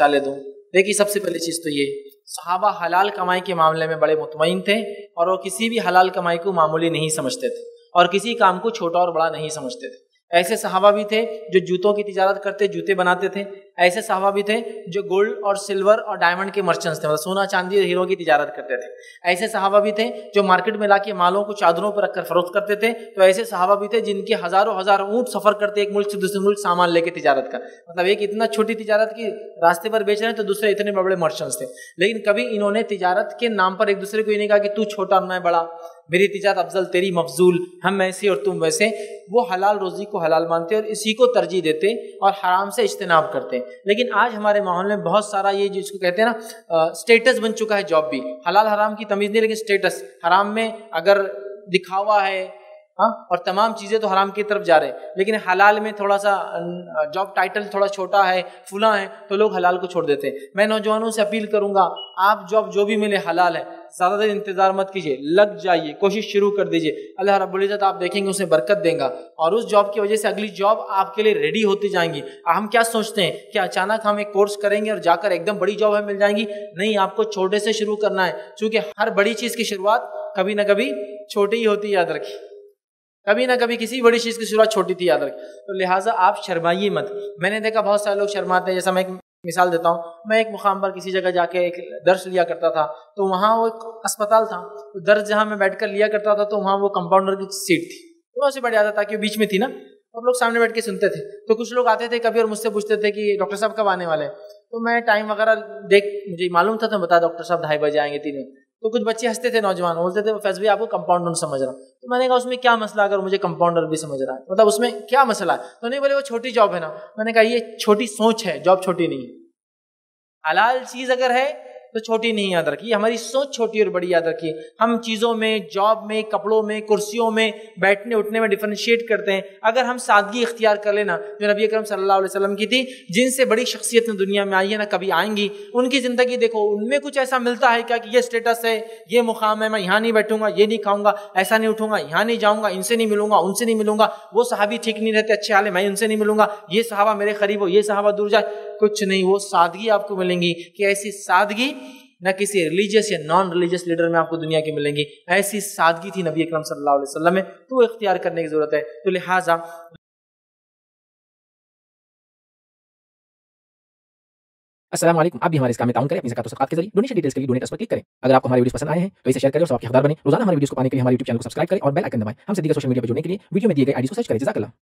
चाले दूँ। देखिए, सबसे पहली चीज़ तो ये, सहाबा हलाल कमाई के मामले में बड़े मुतमिन थे और वो किसी भी हलाल कमाई को मामूली नहीं समझते थे और किसी काम को छोटा और बड़ा नहीं समझते थे। ऐसे सहाबा भी थे जो जूतों की तिजारत करते, जूते बनाते थे। ऐसे सहाबा भी थे जो गोल्ड और सिल्वर और डायमंड के मर्चेंट्स थे मतलब सोना, चांदी और हीरो की तिजारत करते थे। ऐसे सहाबा भी थे जो मार्केट में लाके मालों को चादरों पर रखकर फरोख्त करते थे। तो ऐसे सहाबा भी थे जिनके हज़ारों, हज़ार ऊँट सफ़र करते एक मुल्क से दूसरे मुल्क सामान लेके तजारत का मतलब एक इतना छोटी तजारत की रास्ते पर बेच रहे हैं तो दूसरे इतने बड़े मर्चेंट्स थे। लेकिन कभी इन्होंने तजारत के नाम पर एक दूसरे को ये नहीं कहा कि तू छोटा, मैं बड़ा। मेरी तिजारत अफजल, तेरी मफजूल, हम ऐसे और तुम वैसे वो हलाल रोज़ी को हलाल मानते और इसी को तरजीह देते और हराम से इज्तनाब करते। लेकिन आज हमारे माहौल में बहुत सारा ये जिसको कहते हैं ना स्टेटस बन चुका है जॉब भी। हलाल हराम की तमीज़ नहीं, लेकिन स्टेटस हराम में अगर दिखावा है हाँ और तमाम चीज़ें तो हराम की तरफ़ जा रहे हैं। लेकिन हलाल में थोड़ा सा जॉब टाइटल थोड़ा छोटा है, फुला है तो लोग हलाल को छोड़ देते हैं। मैं नौजवानों से अपील करूँगा, आप जॉब जो भी मिले, हलाल है। ज़्यादा देर इंतज़ार मत कीजिए, लग जाइए, कोशिश शुरू कर दीजिए। अल्लाह रब्बुल आप देखेंगे, उसे बरकत देगा। और उस जॉब की वजह से अगली जॉब आपके लिए रेडी होती जाएँगी। हम क्या सोचते हैं कि अचानक हम एक कोर्स करेंगे और जाकर एकदम बड़ी जॉब है मिल जाएँगी? नहीं, आपको छोटे से शुरू करना है। क्योंकि हर बड़ी चीज़ की शुरुआत कभी ना कभी छोटी ही होती याद रखी कभी ना कभी किसी बड़ी चीज़ की शुरुआत छोटी थी, याद रखी तो लिहाजा आप शर्माइए मत। मैंने देखा बहुत सारे लोग शर्माते हैं, जैसा मैं मिसाल देता हूँ, मैं एक मुकाम पर किसी जगह जाके एक दर्श लिया करता था तो वहाँ वो एक अस्पताल था तो दर्ज जहाँ मैं बैठ कर लिया करता था तो वहाँ वो कंपाउंडर की सीट थी। तो वहाँ से बैठ जाता था कि बीच में थी ना तो लोग सामने बैठ के सुनते थे तो कुछ लोग आते थे कभी और मुझसे पूछते थे कि डॉक्टर साहब कब आने वाले तो मैं टाइम वगैरह देख, मुझे मालूम था तो बता, डॉक्टर साहब ढाई बजे आएँगे तीन तो कुछ बच्चे हँसते थे नौजवान बोलते थे, फैज भाई, आपको कंपाउंडर समझ रहा। हूँ तो मैंने कहा, उसमें क्या मसला अगर मुझे कंपाउंडर भी समझ रहा है। मतलब उसमें क्या मसला है? तो नहीं बोले, वो छोटी जॉब है ना। मैंने कहा, ये छोटी सोच है जॉब छोटी नहीं है। हलाल चीज़ अगर है तो छोटी नहीं याद रखी, हमारी सोच छोटी और बड़ी याद रखिए हम चीज़ों में जॉब में, कपड़ों में, कुर्सियों में बैठने, उठने में डिफ्रेंशिएट करते हैं। अगर हम सादगी इख्तियार कर लेना, जो नबी अकरम सल्लल्लाहु अलैहि वसल्लम की थी, जिनसे बड़ी शख्सियत ने दुनिया में आई है ना, कभी आएँगी, उनकी ज़िंदगी देखो, उनमें कुछ ऐसा मिलता है क्या कि ये स्टेटस है, ये मुकाम है, मैं यहाँ नहीं बैठूँगा, ये नहीं खाऊँगा, ऐसा नहीं उठूँगा, यहाँ नहीं जाऊँगा, इनसे नहीं मिलूँगा, उनसे नहीं मिलूँगा, वो सहाबी ठीक नहीं रहते, अच्छे हाल है, मैं उनसे नहीं मिलूँगा, ये सहाबा मेरे करीब हो, ये सहाबा दूर जाए। कुछ नहीं, वो सादगी आपको मिलेंगी कि ऐसी सादगी न किसी रिलीजियस या नॉन रिलीजियस लीडर में आपको दुनिया की मिलेंगी। ऐसी सादगी थी नबी अकरम सल्लल्लाहु अलैहि वसल्लम में तो इख्तियार करने की ज़रूरत है। तो लिहाजा वालेकुम। आप भी हमारे इस काम में ताउन करें, अपनी ज़कात और के ज़रिए। डोनेशन डिटेल्स के लिए डोनेट पर क्लिक करें। अगर आपको हमारे वीडियो पसंद आए हैं तो इसे शेयर करें और सबके हकदार बने। रोज़ाना हमारे वीडियो को पाने के लिए हमारे यूट्यूब चैनल को सब्सक्राइब करें और बेल आइकन दबाएँ। हमसे दिए सोशल मीडिया पर जुड़ने के लिए वीडियो में दिए गए आईडी को सर्च करें। जजाकल्लाह